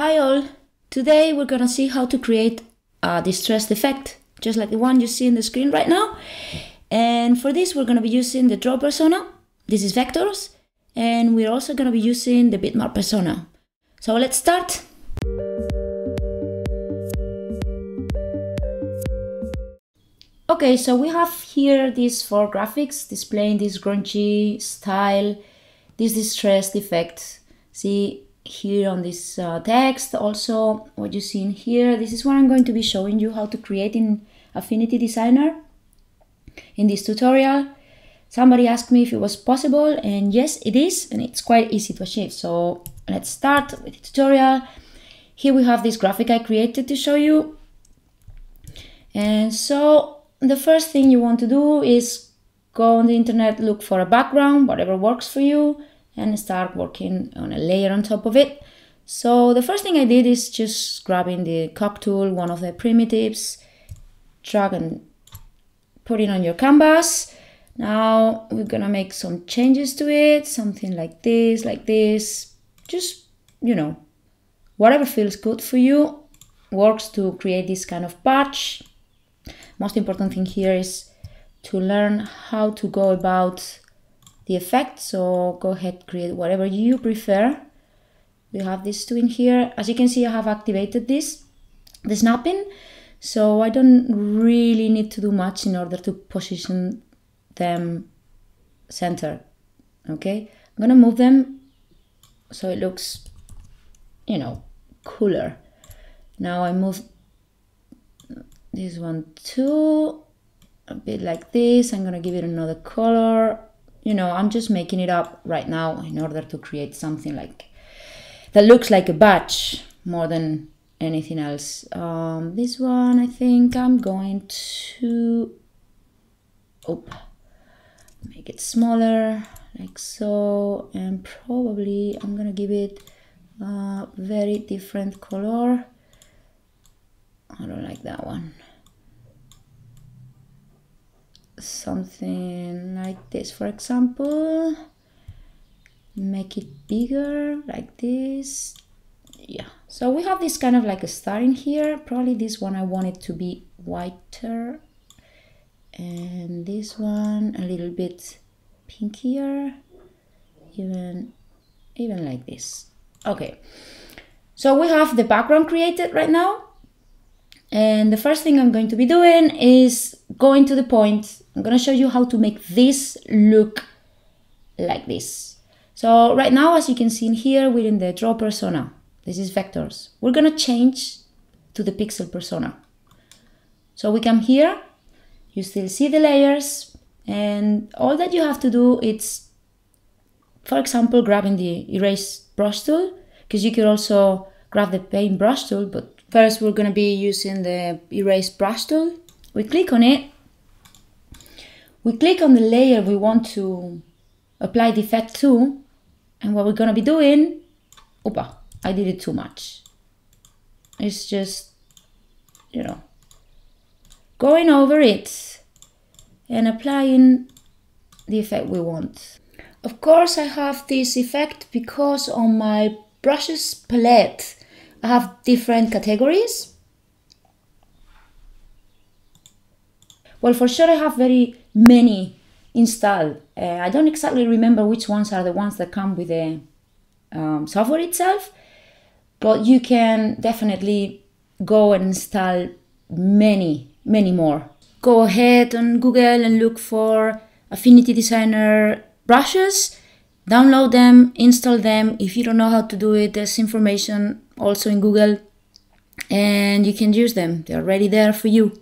Hi all! Today we're gonna see how to create a distressed effect, just like the one you see in the screen right now. And for this we're gonna be using the draw persona, this is vectors, and we're also gonna be using the bitmap persona. So let's start! Okay, so we have here these four graphics displaying this grungy style, this distressed effect. See, here on this uh, text. Also what you see in here this is what i'm going to be showing you how to create in affinity designer in this tutorial. Somebody asked me if it was possible and yes it is and it's quite easy to achieve. So let's start with the tutorial. Here we have this graphic i created to show you. And so the first thing you want to do is go on the internet look for a background whatever works for you and start working on a layer on top of it. So the first thing I did is just grabbing the cog tool, one of the primitives, drag and put it on your canvas. Now we're gonna make some changes to it, something like this, like this. Just, you know, whatever feels good for you works to create this kind of patch. Most important thing here is to learn how to go about the effect. So go ahead, create whatever you prefer. We have these two in here. As you can see, I have activated this, the snapping. So I don't really need to do much in order to position them center. Okay, I'm gonna move them so it looks, you know, cooler. Now I move this one too, a bit like this. I'm gonna give it another color you know, I'm just making it up right now in order to create something like that looks like a batch more than anything else. Um, this one, I think I'm going to oh, make it smaller like so, and probably I'm gonna give it a very different color. I don't like that one something like this. For example make it bigger like this. Yeah. So we have this kind of like a star in here. Probably this one I want it to be whiter. And this one a little bit pinkier. Even even like this. Okay. So we have the background created right now and the first thing I'm going to be doing is going to the point. I'm going to show you how to make this look like this. So right now, as you can see in here, we're in the draw persona. This is vectors. We're going to change to the pixel persona. So we come here, you still see the layers, and all that you have to do is, for example, grabbing the erase brush tool, because you could also grab the paint brush tool, but First, we're going to be using the erase brush tool. We click on it. We click on the layer we want to apply the effect to. And what we're going to be doing, opa, I did it too much. It's just, you know, going over it and applying the effect we want. Of course, I have this effect because on my brushes palette, have different categories. Well, for sure I have very many installed. Uh, I don't exactly remember which ones are the ones that come with the um, software itself, but you can definitely go and install many, many more. Go ahead on Google and look for Affinity Designer brushes, download them, install them. If you don't know how to do it, there's information also in Google and you can use them. They're already there for you.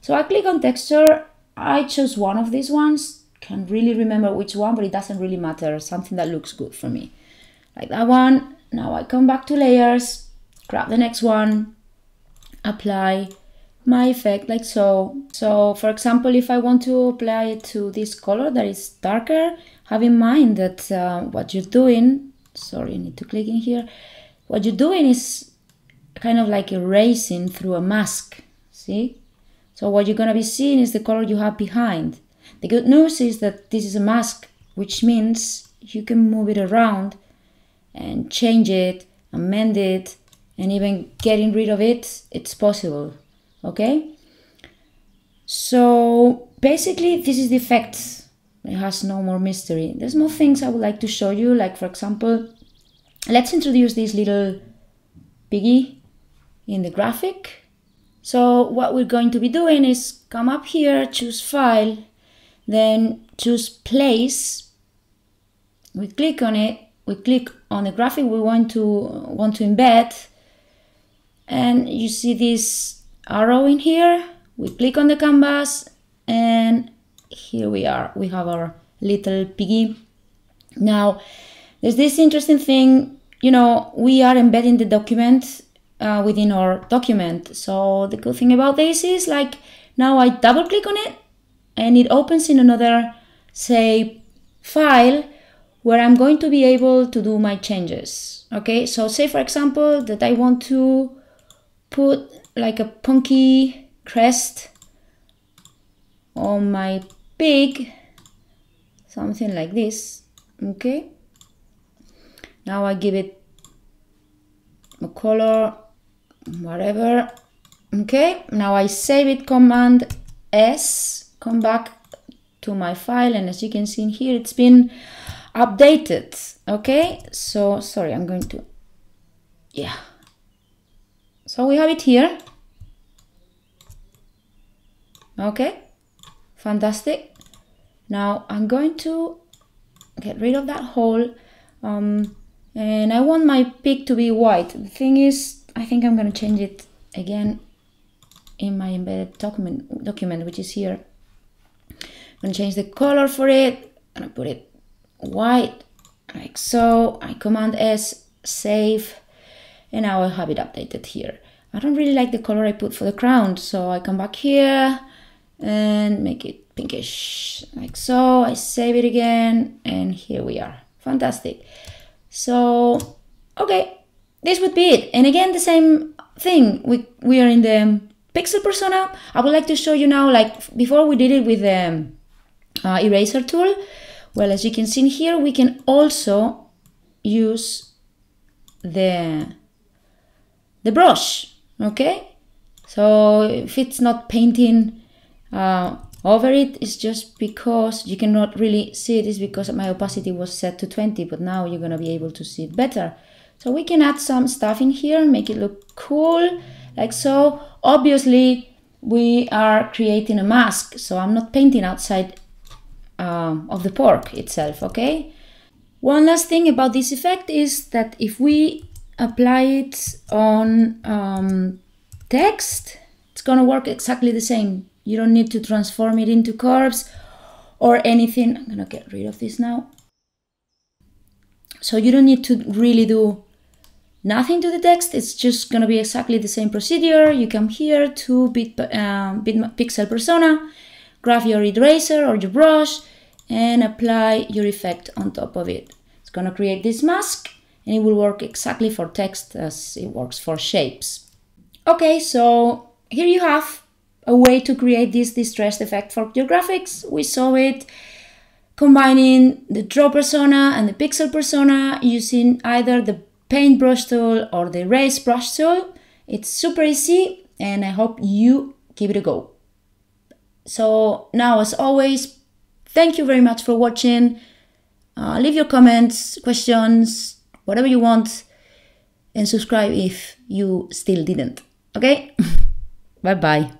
So I click on texture. I chose one of these ones. Can't really remember which one, but it doesn't really matter. Something that looks good for me. Like that one. Now I come back to layers, grab the next one, apply my effect like so. So for example, if I want to apply it to this color that is darker, have in mind that uh, what you're doing sorry I need to click in here what you're doing is kind of like erasing through a mask see so what you're gonna be seeing is the color you have behind the good news is that this is a mask which means you can move it around and change it amend it, and even getting rid of it, it's possible, okay? So basically this is the effect. It has no more mystery. There's more things I would like to show you, like for example, let's introduce this little piggy in the graphic. So what we're going to be doing is come up here, choose file, then choose place. We click on it, we click on the graphic we want to want to embed and you see this arrow in here. We click on the canvas and here we are. We have our little piggy. Now there's this interesting thing. You know we are embedding the document uh, within our document. So the cool thing about this is like now I double click on it and it opens in another say file where I'm going to be able to do my changes. Okay so say for example that I want to put like a punky crest. On my pig. Something like this. Okay. Now I give it a color whatever. Okay. Now I save it command S. Come back to my file and as you can see in here it's been updated. Okay. So sorry I'm going to yeah so we have it here. Okay. Fantastic. Now I'm going to get rid of that hole um, and I want my pig to be white. The thing is I think I'm going to change it again in my embedded document document which is here. I'm going to change the color for it. I'm going to put it white like so. I command S save and I will have it updated here. I don't really like the color I put for the crown so I come back here and make it pinkish like so. I save it again and here we are. Fantastic. So okay this would be it. And again the same thing. We, we are in the pixel persona. I would like to show you now like before we did it with the uh, eraser tool well as you can see in here we can also use the the brush okay? So if it's not painting uh, over it it's just because you cannot really see it is because my opacity was set to 20 but now you're gonna be able to see it better. So we can add some stuff in here make it look cool like so. Obviously we are creating a mask so I'm not painting outside uh, of the pork itself okay? One last thing about this effect is that if we apply it on um, text it's gonna work exactly the same you don't need to transform it into curves or anything. I'm gonna get rid of this now. So you don't need to really do nothing to the text. It's just gonna be exactly the same procedure. You come here to bit, uh, bit pixel persona, grab your eraser or your brush and apply your effect on top of it. It's gonna create this mask and it will work exactly for text as it works for shapes. Okay, so here you have a way to create this distressed effect for your graphics. We saw it combining the draw persona and the pixel persona using either the paintbrush tool or the erase brush tool. It's super easy and I hope you give it a go. So now as always, thank you very much for watching. Uh, leave your comments, questions, whatever you want and subscribe if you still didn't. Okay? bye bye.